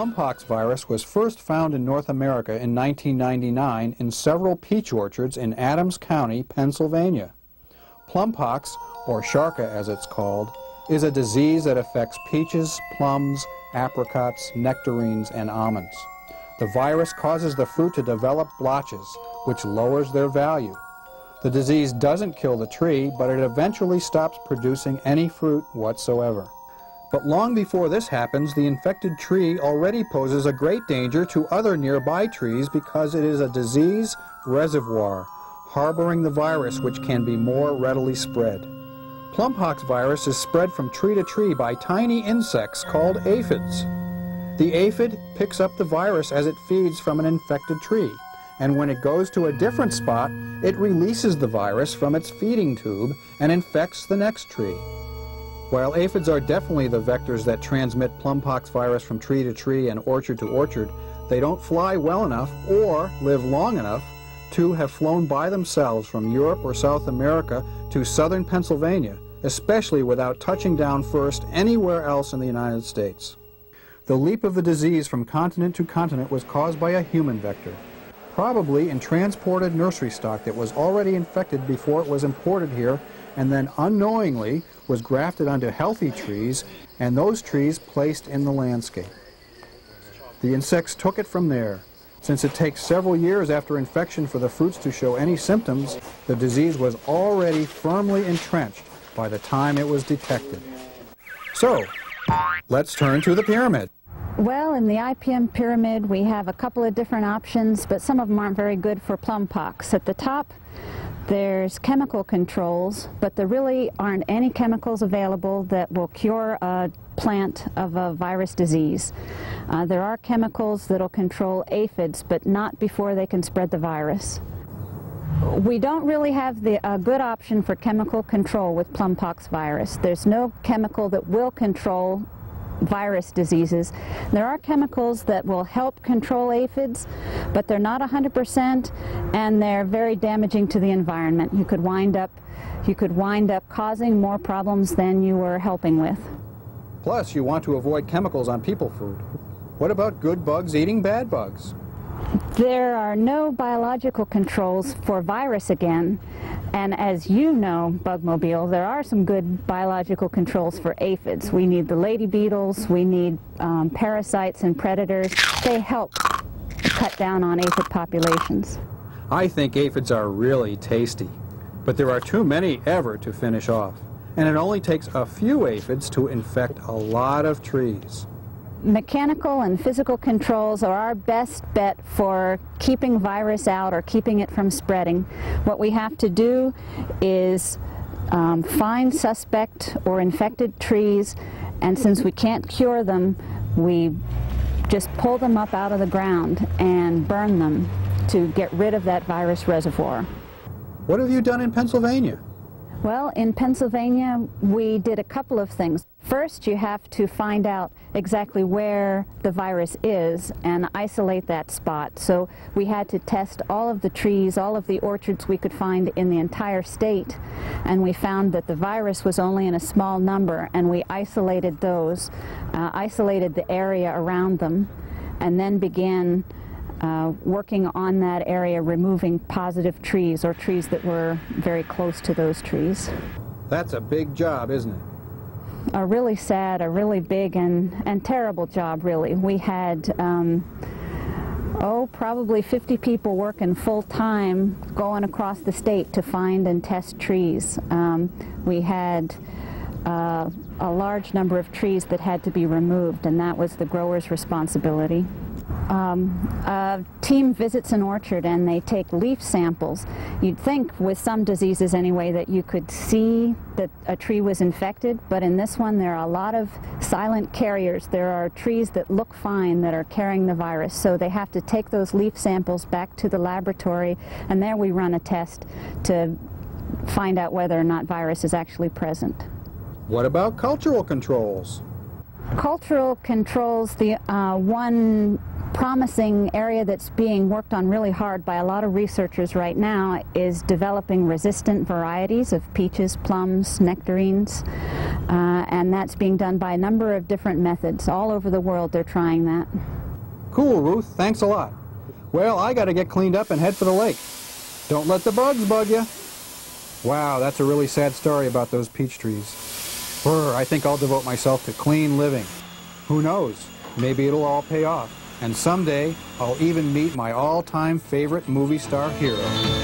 Plumpox virus was first found in North America in 1999 in several peach orchards in Adams County, Pennsylvania. Plumpox, or Sharka as it's called, is a disease that affects peaches, plums, apricots, nectarines, and almonds. The virus causes the fruit to develop blotches, which lowers their value. The disease doesn't kill the tree, but it eventually stops producing any fruit whatsoever. But long before this happens, the infected tree already poses a great danger to other nearby trees because it is a disease reservoir, harboring the virus which can be more readily spread. Plumpox virus is spread from tree to tree by tiny insects called aphids. The aphid picks up the virus as it feeds from an infected tree, and when it goes to a different spot, it releases the virus from its feeding tube and infects the next tree. While aphids are definitely the vectors that transmit plumpox virus from tree to tree and orchard to orchard, they don't fly well enough or live long enough to have flown by themselves from Europe or South America to southern Pennsylvania, especially without touching down first anywhere else in the United States. The leap of the disease from continent to continent was caused by a human vector, probably in transported nursery stock that was already infected before it was imported here and then unknowingly was grafted onto healthy trees and those trees placed in the landscape. The insects took it from there. Since it takes several years after infection for the fruits to show any symptoms, the disease was already firmly entrenched by the time it was detected. So, let's turn to the pyramid. Well, in the IPM pyramid, we have a couple of different options, but some of them aren't very good for plum pox. At the top, there's chemical controls, but there really aren't any chemicals available that will cure a plant of a virus disease. Uh, there are chemicals that will control aphids, but not before they can spread the virus. We don't really have the, a good option for chemical control with plumpox virus. There's no chemical that will control virus diseases. There are chemicals that will help control aphids, but they're not 100% and they're very damaging to the environment. You could wind up you could wind up causing more problems than you were helping with. Plus, you want to avoid chemicals on people food. What about good bugs eating bad bugs? There are no biological controls for virus again, and as you know, Bugmobile, there are some good biological controls for aphids. We need the lady beetles, we need um, parasites and predators. They help cut down on aphid populations. I think aphids are really tasty, but there are too many ever to finish off. And it only takes a few aphids to infect a lot of trees mechanical and physical controls are our best bet for keeping virus out or keeping it from spreading. What we have to do is um, find suspect or infected trees, and since we can't cure them, we just pull them up out of the ground and burn them to get rid of that virus reservoir. What have you done in Pennsylvania? Well, in Pennsylvania, we did a couple of things. First, you have to find out exactly where the virus is and isolate that spot. So we had to test all of the trees, all of the orchards we could find in the entire state, and we found that the virus was only in a small number, and we isolated those, uh, isolated the area around them, and then began uh, working on that area, removing positive trees or trees that were very close to those trees. That's a big job, isn't it? A really sad, a really big and, and terrible job, really. We had, um, oh, probably 50 people working full time going across the state to find and test trees. Um, we had uh, a large number of trees that had to be removed, and that was the grower's responsibility um, a team visits an orchard and they take leaf samples. You'd think with some diseases anyway that you could see that a tree was infected, but in this one there are a lot of silent carriers. There are trees that look fine that are carrying the virus, so they have to take those leaf samples back to the laboratory and there we run a test to find out whether or not virus is actually present. What about cultural controls? Cultural controls, the uh, one promising area that's being worked on really hard by a lot of researchers right now is developing resistant varieties of peaches, plums, nectarines. Uh, and that's being done by a number of different methods. All over the world they're trying that. Cool, Ruth. Thanks a lot. Well, I got to get cleaned up and head for the lake. Don't let the bugs bug you. Wow, that's a really sad story about those peach trees. Brr, I think I'll devote myself to clean living. Who knows? Maybe it'll all pay off. And someday, I'll even meet my all-time favorite movie star hero.